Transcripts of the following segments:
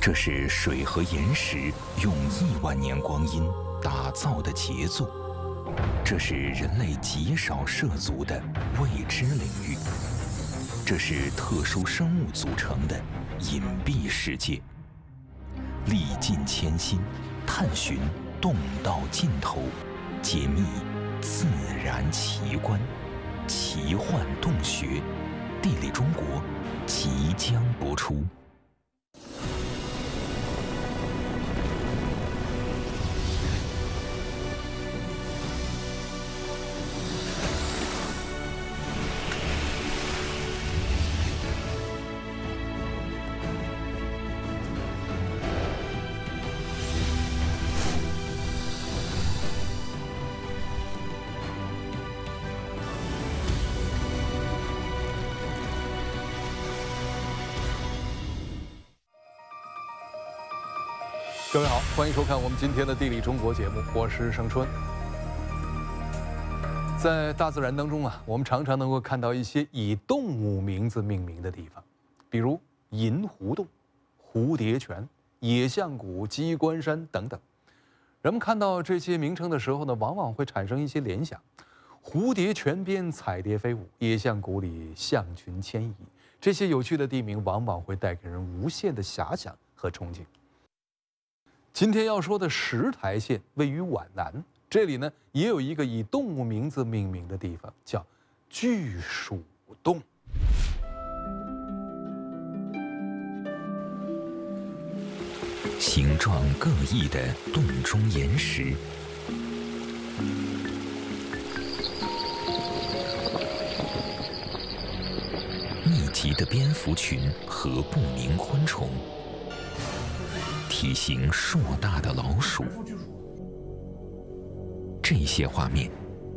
这是水和岩石用亿万年光阴打造的杰作，这是人类极少涉足的未知领域，这是特殊生物组成的隐蔽世界。历尽千辛，探寻洞道尽头，解密自然奇观，奇幻洞穴，地理中国即将播出。各位好，欢迎收看我们今天的《地理中国》节目，我是盛春。在大自然当中啊，我们常常能够看到一些以动物名字命名的地方，比如银湖洞、蝴蝶泉、野象谷、鸡冠山等等。人们看到这些名称的时候呢，往往会产生一些联想：蝴蝶泉边彩蝶飞舞，野象谷里象群迁移。这些有趣的地名往往会带给人无限的遐想和憧憬。今天要说的石台县位于皖南，这里呢也有一个以动物名字命名的地方，叫巨鼠洞。形状各异的洞中岩石，密集的蝙蝠群和不明昆虫。体型硕大的老鼠，这些画面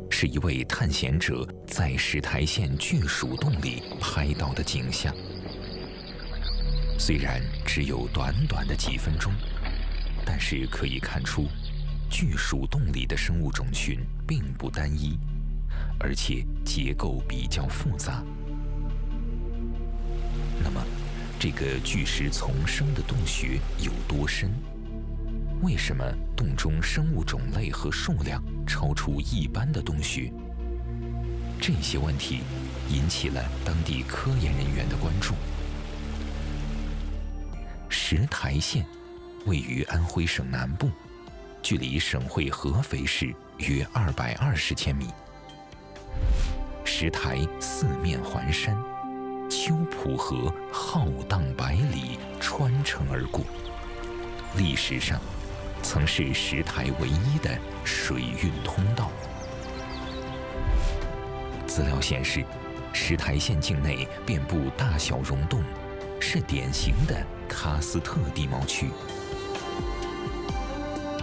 是一位探险者在石台县巨鼠洞里拍到的景象。虽然只有短短的几分钟，但是可以看出，巨鼠洞里的生物种群并不单一，而且结构比较复杂。这个巨石丛生的洞穴有多深？为什么洞中生物种类和数量超出一般的洞穴？这些问题引起了当地科研人员的关注。石台县位于安徽省南部，距离省会合肥市约二百二十千米。石台四面环山。秋浦河浩荡百里，穿城而过。历史上，曾是石台唯一的水运通道。资料显示，石台县境内遍布大小溶洞，是典型的喀斯特地貌区。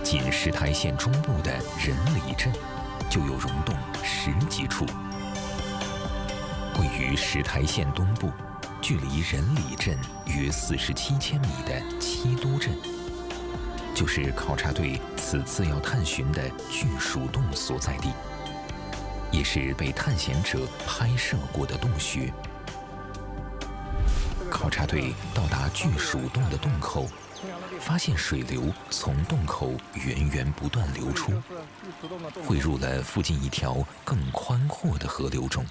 仅石台县中部的仁里镇，就有溶洞十几处。位于石台县东部，距离仁里镇约四十七千米的七都镇，就是考察队此次要探寻的巨鼠洞所在地，也是被探险者拍摄过的洞穴。考察队到达巨鼠洞的洞口，发现水流从洞口源源不断流出，汇入了附近一条更宽阔的河流中。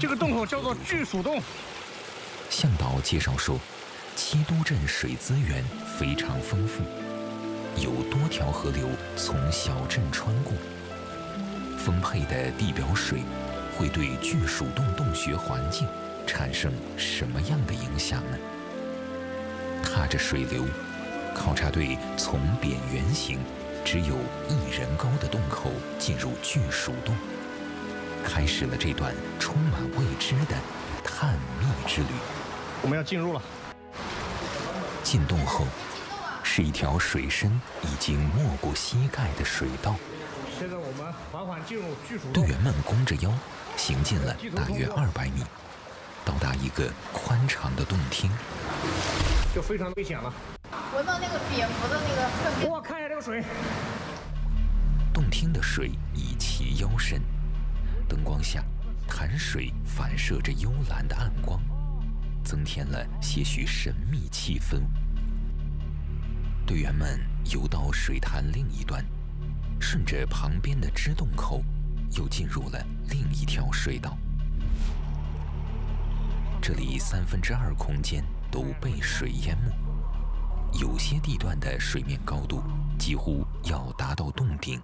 这个洞口叫做巨鼠洞。向导介绍说，七都镇水资源非常丰富，有多条河流从小镇穿过。丰沛的地表水会对巨鼠洞洞穴环境产生什么样的影响呢？踏着水流，考察队从扁圆形、只有一人高的洞口进入巨鼠洞。开始了这段充满未知的探秘之旅。我们要进入了。进洞后，是一条水深已经没过膝盖的水道。现在我们缓缓进入巨鼠洞。队员们弓着腰，行进了大约二百米，到达一个宽敞的洞厅。就非常危险了。闻到那个蝙蝠的那个粪便。哇，看一下这个水。洞厅的水已齐腰深。灯光下，潭水反射着幽蓝的暗光，增添了些许神秘气氛。队员们游到水潭另一端，顺着旁边的支洞口，又进入了另一条水道。这里三分之二空间都被水淹没，有些地段的水面高度几乎要达到洞顶。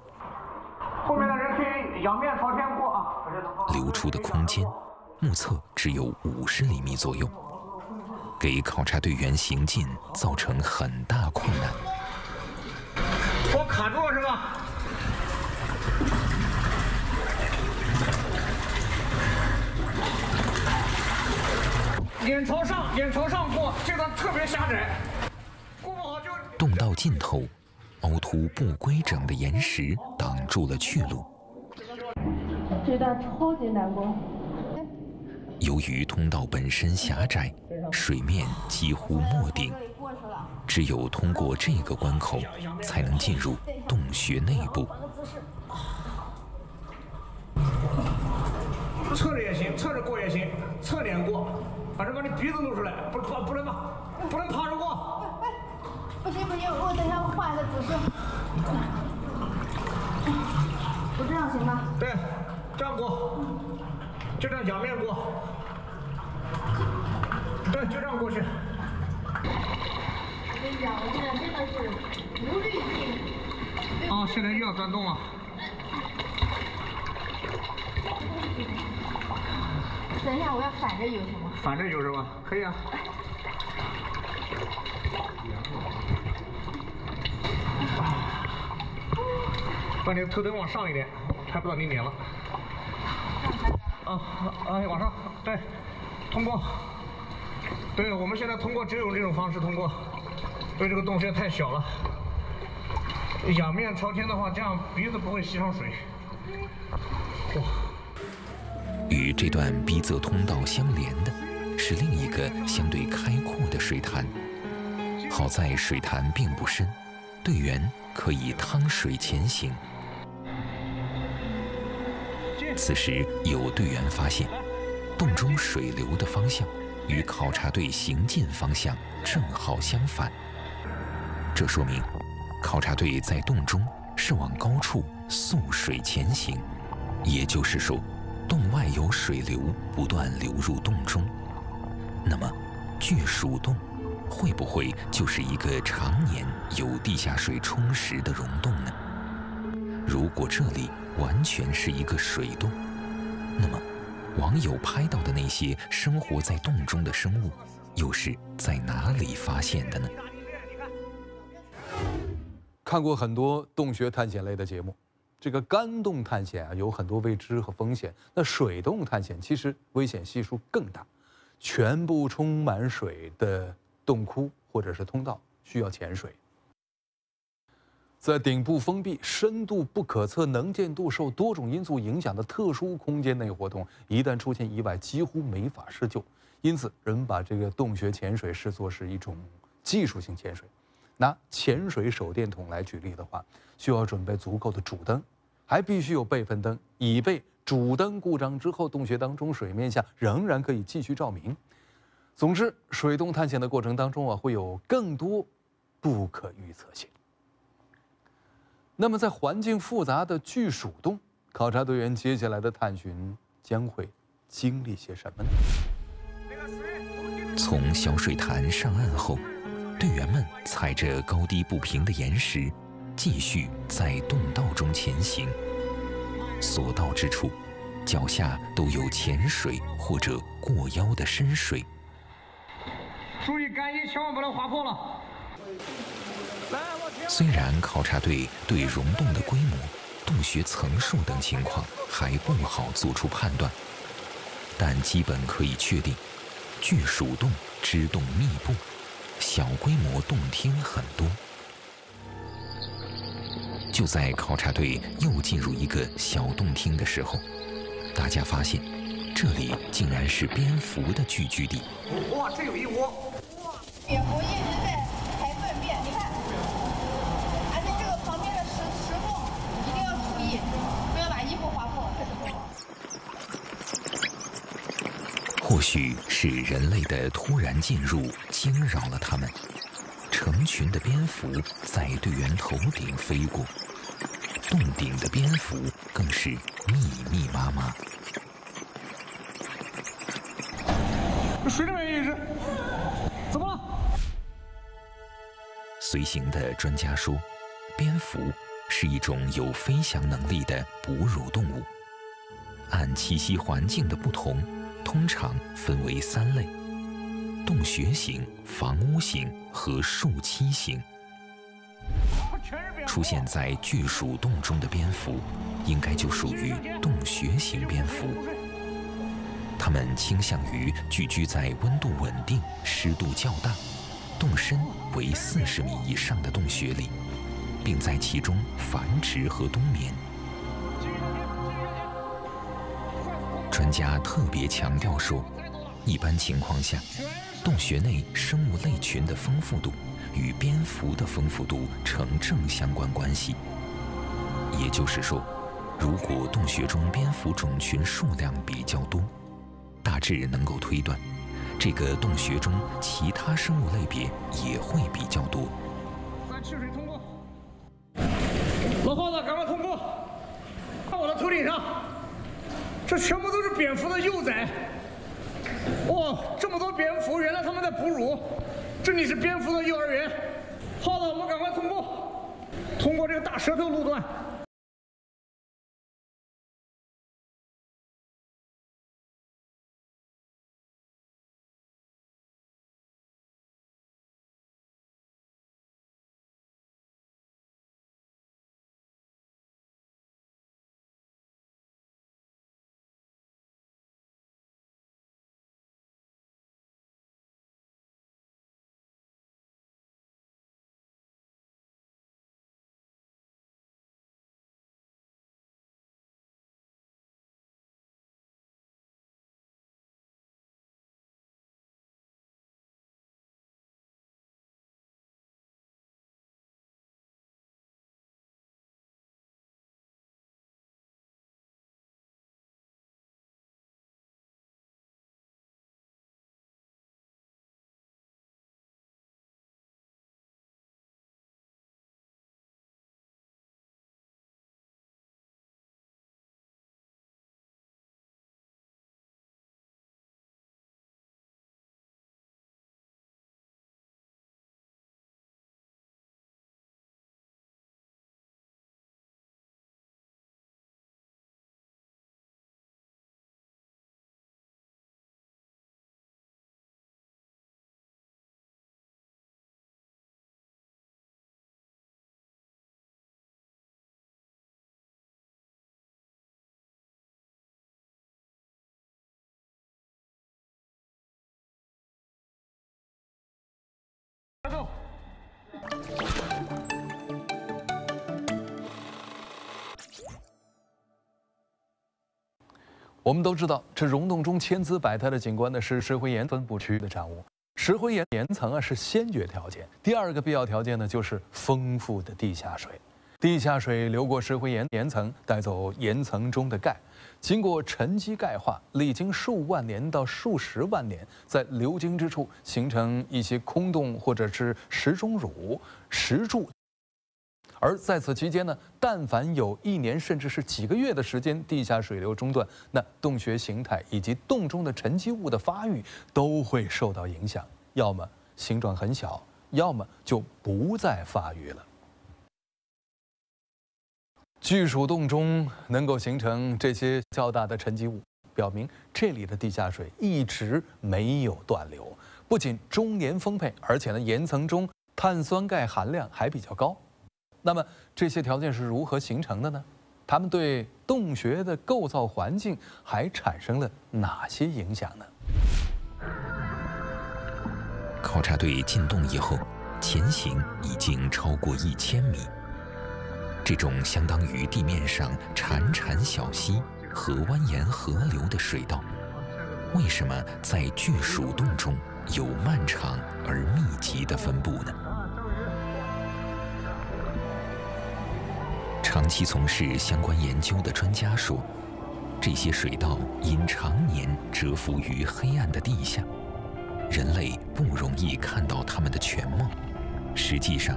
后面的人可以仰面朝天过啊。流出的空间，目测只有五十厘米左右，给考察队员行进造成很大困难。我卡住了是吧？脸朝上，脸朝上过，这段特别狭窄，过不好就。洞道尽头，凹凸不规整的岩石挡住了去路。这段超级难过。由于通道本身狭窄，水面几乎没顶，只有通过这个关口，才能进入洞穴内部。侧着也行，侧着过也行，侧脸过，反正把你鼻子露出来，不不不能趴，不能趴着过。不行不行，我等下换一个姿势。我这样行吗？对，这样过，就这样仰面过。对，就这样过去。我跟你讲，我现在真的是无力气。啊，现在又要钻洞了。等一下，我要反着游行吗？反着游是吧？可以啊。把你的头灯往上一点，拍不到你脸了。啊啊，往上，对，通过。对，我们现在通过只有这种方式通过，因为这个洞穴太小了。仰面朝天的话，这样鼻子不会吸上水。哇！与这段逼仄通道相连的，是另一个相对开阔的水潭。好在水潭并不深，队员可以趟水前行。此时有队员发现，洞中水流的方向与考察队行进方向正好相反。这说明，考察队在洞中是往高处溯水前行，也就是说，洞外有水流不断流入洞中。那么，巨鼠洞会不会就是一个常年有地下水充实的溶洞呢？如果这里完全是一个水洞，那么网友拍到的那些生活在洞中的生物，又是在哪里发现的呢？看过很多洞穴探险类的节目，这个干洞探险啊有很多未知和风险，那水洞探险其实危险系数更大，全部充满水的洞窟或者是通道需要潜水。在顶部封闭、深度不可测、能见度受多种因素影响的特殊空间内活动，一旦出现意外，几乎没法施救。因此，人们把这个洞穴潜水视作是一种技术性潜水。拿潜水手电筒来举例的话，需要准备足够的主灯，还必须有备份灯，以备主灯故障之后，洞穴当中水面下仍然可以继续照明。总之，水洞探险的过程当中啊，会有更多不可预测性。那么，在环境复杂的巨鼠洞，考察队员接下来的探寻将会经历些什么呢？从小水潭上岸后，队员们踩着高低不平的岩石，继续在洞道中前行。所到之处，脚下都有浅水或者过腰的深水。注意干衣，千万不能划破了。虽然考察队对溶洞的规模、洞穴层数等情况还不好做出判断，但基本可以确定，巨鼠洞支洞密布，小规模洞厅很多。就在考察队又进入一个小洞厅的时候，大家发现，这里竟然是蝙蝠的聚居地。哇，这有一窝！哇，蝙蝠一直在排粪便，你看，而且这个旁边的石石缝一定要注意，不要把衣服划破，这是不好。或许是人类的突然进入惊扰了他们，成群的蝙蝠在队员头顶飞过，洞顶的蝙蝠更是密密麻麻。水里面一只，随行的专家说，蝙蝠是一种有飞翔能力的哺乳动物，按栖息环境的不同。通常分为三类：洞穴型、房屋型和树栖型。出现在巨鼠洞中的蝙蝠，应该就属于洞穴型蝙蝠。它们倾向于聚居在温度稳定、湿度较大、洞深为四十米以上的洞穴里，并在其中繁殖和冬眠。专家特别强调说，一般情况下，洞穴内生物类群的丰富度与蝙蝠的丰富度成正相关关系。也就是说，如果洞穴中蝙蝠种群数量比较多，大致能够推断，这个洞穴中其他生物类别也会比较多。三赤水通过，老耗子，赶快通过，看我的头顶上。这全部都是蝙蝠的幼崽，哇，这么多蝙蝠，原来他们在哺乳。这里是蝙蝠的幼儿园。耗子，我们赶快通过，通过这个大舌头路段。我们都知道，这溶洞中千姿百态的景观呢，是石灰岩分布区的产物。石灰岩岩层啊是先决条件，第二个必要条件呢就是丰富的地下水。地下水流过石灰岩岩层，带走岩层中的钙，经过沉积钙化，历经数万年到数十万年，在流经之处形成一些空洞或者是石钟乳、石柱。而在此期间呢，但凡有一年甚至是几个月的时间，地下水流中断，那洞穴形态以及洞中的沉积物的发育都会受到影响，要么形状很小，要么就不再发育了。巨鼠洞中能够形成这些较大的沉积物，表明这里的地下水一直没有断流，不仅终年丰沛，而且呢，岩层中碳酸钙含量还比较高。那么这些条件是如何形成的呢？它们对洞穴的构造环境还产生了哪些影响呢？考察队进洞以后，前行已经超过一千米。这种相当于地面上潺潺小溪和蜿蜒河流的水道，为什么在巨鼠洞中有漫长而密集的分布呢？长期从事相关研究的专家说，这些水稻因常年蛰伏于黑暗的地下，人类不容易看到它们的全貌。实际上，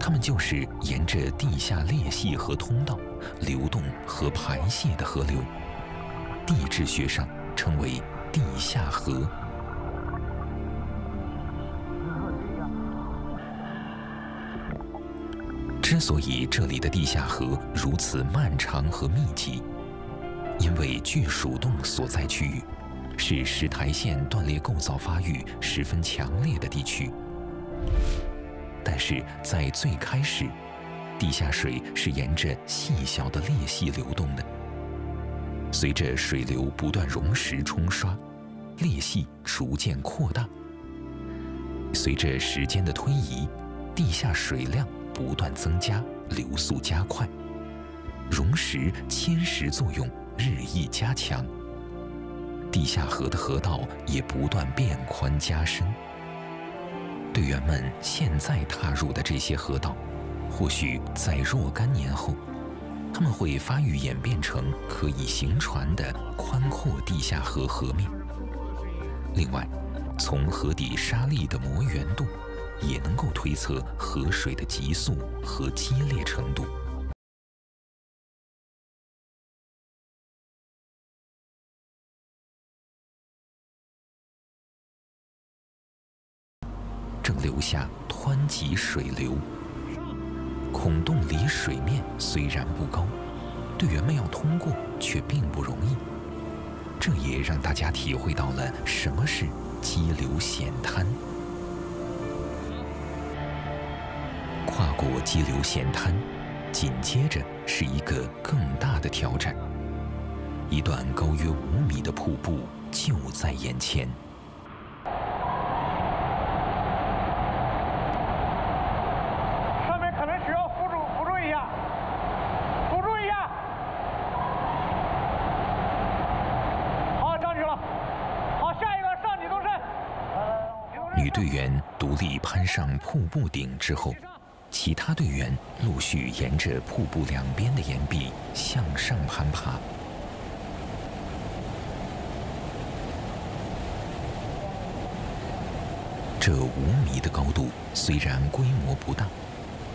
它们就是沿着地下裂隙和通道流动和排泄的河流，地质学上称为地下河。所以这里的地下河如此漫长和密集，因为巨鼠洞所在区域是石台县断裂构造发育十分强烈的地区。但是在最开始，地下水是沿着细小的裂隙流动的。随着水流不断溶蚀冲刷，裂隙逐渐扩大。随着时间的推移，地下水量。不断增加，流速加快，溶蚀侵蚀作用日益加强，地下河的河道也不断变宽加深。队员们现在踏入的这些河道，或许在若干年后，他们会发育演变成可以行船的宽阔地下河河面。另外，从河底沙砾的磨圆度。也能够推测河水的急速和激烈程度。正流下湍急水流，孔洞离水面虽然不高，队员们要通过却并不容易。这也让大家体会到了什么是激流险滩。跨过激流险滩，紧接着是一个更大的挑战。一段高约五米的瀑布就在眼前。上面可能需要辅助辅助一下，辅助一下。好，上去了。好，下一个上几头身。女队员独立攀上瀑布顶之后。其他队员陆续沿着瀑布两边的岩壁向上攀爬。这五米的高度虽然规模不大，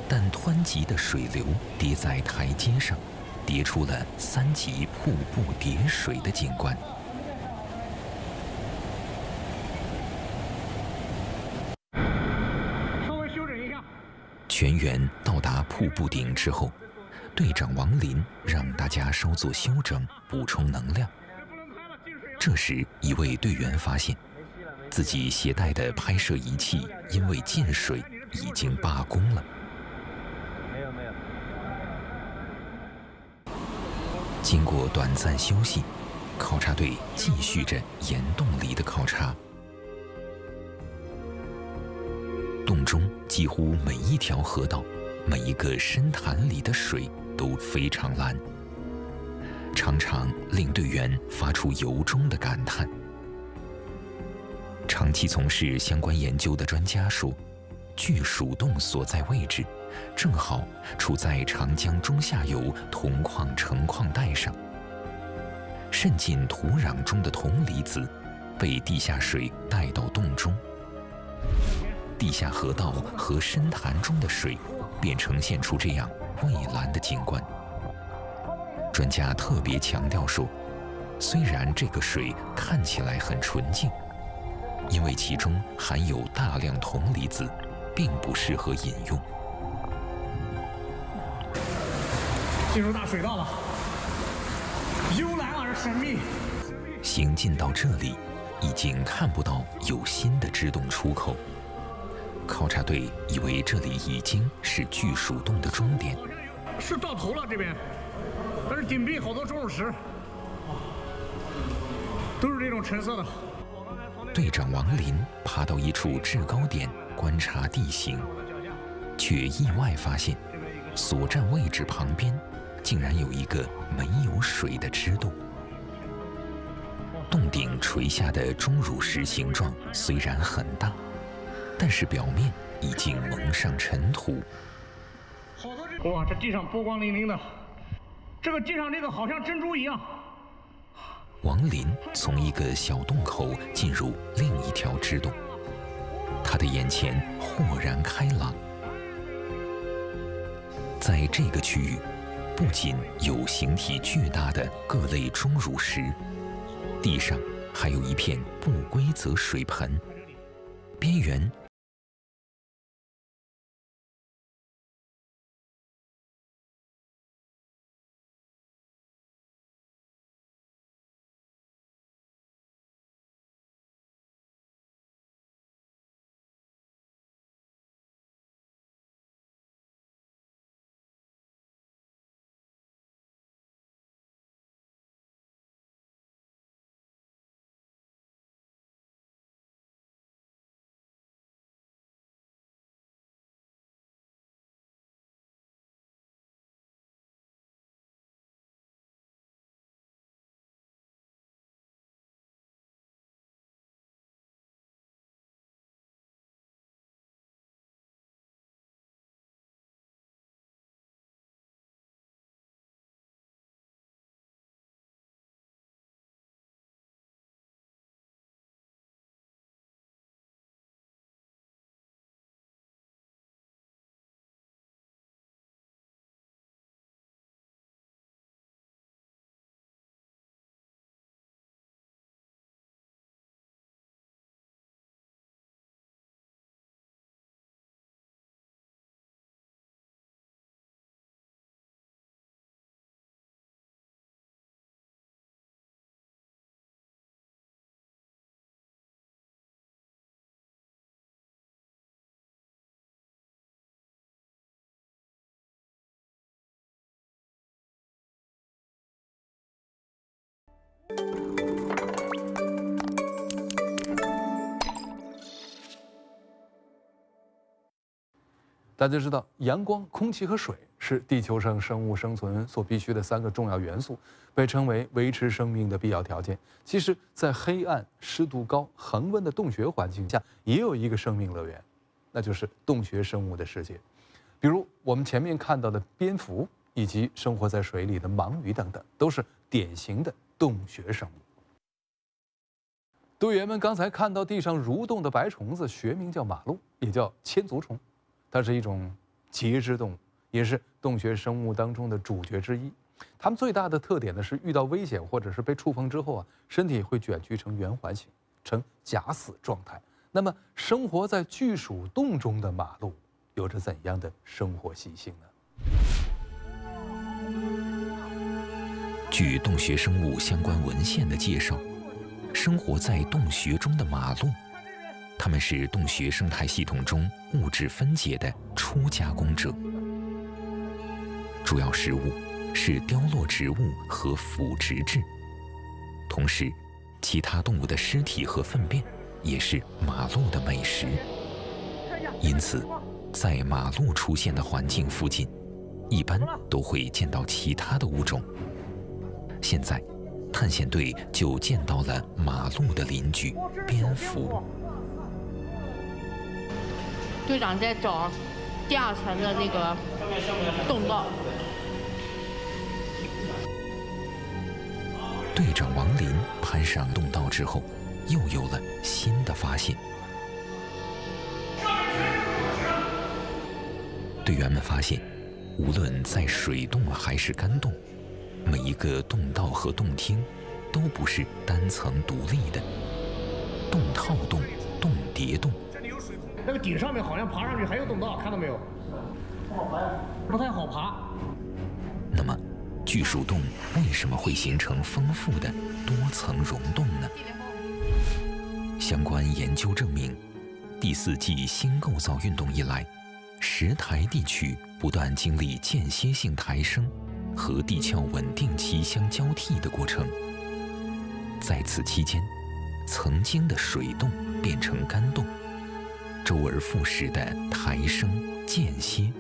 但湍急的水流叠在台阶上，叠出了三级瀑布叠水的景观。全员到达瀑布顶之后，队长王林让大家稍作休整，补充能量。这时，一位队员发现，自己携带的拍摄仪器因为进水已经罢工了。没有没有。经过短暂休息，考察队继续着岩洞里的考察。几乎每一条河道、每一个深潭里的水都非常蓝，常常令队员发出由衷的感叹。长期从事相关研究的专家说，巨鼠洞所在位置正好处在长江中下游铜矿成矿带上，渗进土壤中的铜离子被地下水带到洞中。地下河道和深潭中的水，便呈现出这样蔚蓝的景观。专家特别强调说，虽然这个水看起来很纯净，因为其中含有大量铜离子，并不适合饮用。进入大水道了，幽蓝而神秘。行进到这里，已经看不到有新的支洞出口。考察队以为这里已经是巨鼠洞的终点，是到头了这边，但是顶壁好多钟乳石，都是这种橙色的。队长王林爬到一处制高点观察地形，却意外发现，所站位置旁边竟然有一个没有水的支洞。洞顶垂下的钟乳石形状虽然很大。但是表面已经蒙上尘土。哇，这地上波光粼粼的，这个地上这个好像珍珠一样，王林从一个小洞口进入另一条支洞，他的眼前豁然开朗。在这个区域，不仅有形体巨大的各类钟乳石，地上还有一片不规则水盆，边缘。大家知道，阳光、空气和水是地球上生物生存所必需的三个重要元素，被称为维持生命的必要条件。其实，在黑暗、湿度高、恒温的洞穴环境下，也有一个生命乐园，那就是洞穴生物的世界。比如我们前面看到的蝙蝠，以及生活在水里的盲鱼等等，都是典型的洞穴生物。队员们刚才看到地上蠕动的白虫子，学名叫马路，也叫千足虫。它是一种节肢动物，也是洞穴生物当中的主角之一。它们最大的特点呢是遇到危险或者是被触碰之后啊，身体会卷曲成圆环形，呈假死状态。那么，生活在巨鼠洞中的马路有着怎样的生活习性呢？据洞穴生物相关文献的介绍，生活在洞穴中的马鹿。它们是洞穴生态系统中物质分解的初加工者，主要食物是凋落植物和腐殖质，同时，其他动物的尸体和粪便也是马鹿的美食。因此，在马鹿出现的环境附近，一般都会见到其他的物种。现在，探险队就见到了马路的邻居——蝙蝠。队长在找第二层的那个洞道。队长王林攀上洞道之后，又有了新的发现。队员们发现，无论在水洞还是干洞，每一个洞道和洞厅都不是单层独立的，洞套洞、洞叠洞。那个顶上面好像爬上去还有洞道，看到没有？不好爬呀，不太好爬。那么，巨鼠洞为什么会形成丰富的多层溶洞呢？相关研究证明，第四纪新构造运动以来，石台地区不断经历间歇性抬升和地壳稳定期相交替的过程。在此期间，曾经的水洞变成干洞。周而复始的抬升间歇，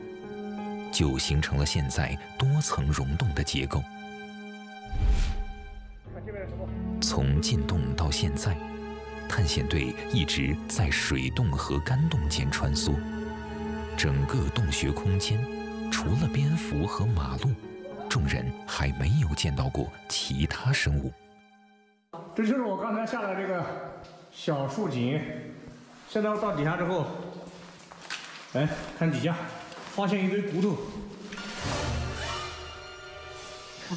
就形成了现在多层溶洞的结构。从进洞到现在，探险队一直在水洞和干洞间穿梭。整个洞穴空间，除了蝙蝠和马鹿，众人还没有见到过其他生物。这就是我刚才下来这个小竖井。现在我到底下之后，哎，看底下，发现一堆骨头。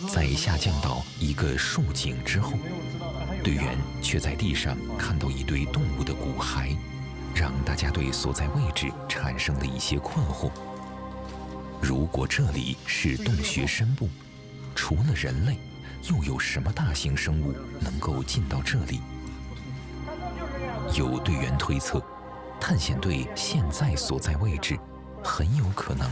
在下降到一个竖井之后，队员却在地上看到一堆动物的骨骸，让大家对所在位置产生了一些困惑。如果这里是洞穴深部，除了人类，又有什么大型生物能够进到这里？有队员推测，探险队现在所在位置很有可能。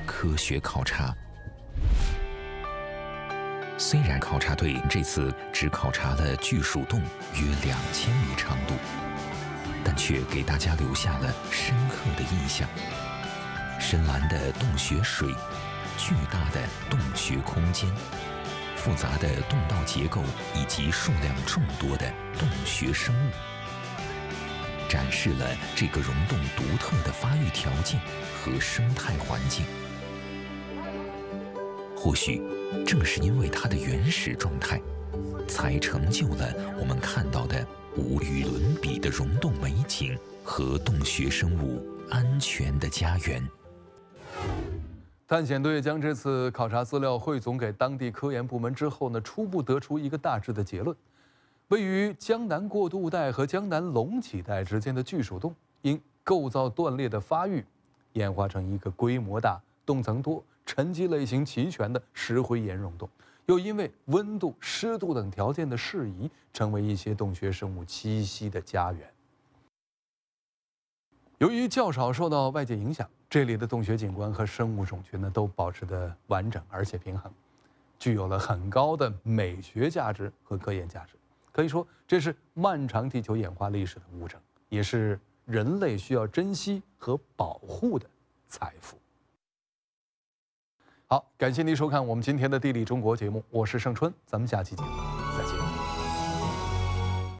科学考察。虽然考察队这次只考察了巨鼠洞约两千米长度，但却给大家留下了深刻的印象。深蓝的洞穴水，巨大的洞穴空间，复杂的洞道结构以及数量众多的洞穴生物，展示了这个溶洞独特的发育条件和生态环境。或许正是因为它的原始状态，才成就了我们看到的无与伦比的溶洞美景和洞穴生物安全的家园。探险队将这次考察资料汇总给当地科研部门之后呢，初步得出一个大致的结论：位于江南过渡带和江南隆起带之间的巨鼠洞，因构造断裂的发育，演化成一个规模大、洞层多。沉积类型齐全的石灰岩溶洞，又因为温度、湿度等条件的适宜，成为一些洞穴生物栖息的家园。由于较少受到外界影响，这里的洞穴景观和生物种群呢都保持的完整而且平衡，具有了很高的美学价值和科研价值。可以说，这是漫长地球演化历史的物证，也是人类需要珍惜和保护的财富。好，感谢您收看我们今天的《地理中国》节目，我是盛春，咱们下期见。